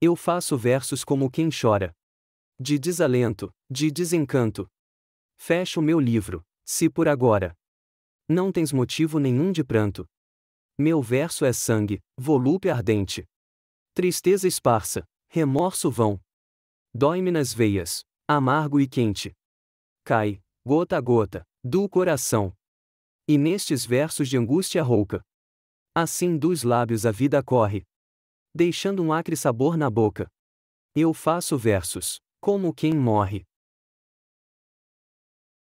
Eu faço versos como quem chora. De desalento, de desencanto. Fecho meu livro, se por agora não tens motivo nenhum de pranto. Meu verso é sangue, volúpia ardente. Tristeza esparsa, remorso vão. Dói-me nas veias, amargo e quente. Cai, gota a gota, do coração. E nestes versos de angústia rouca. Assim dos lábios a vida corre, deixando um acre sabor na boca. Eu faço versos, como quem morre.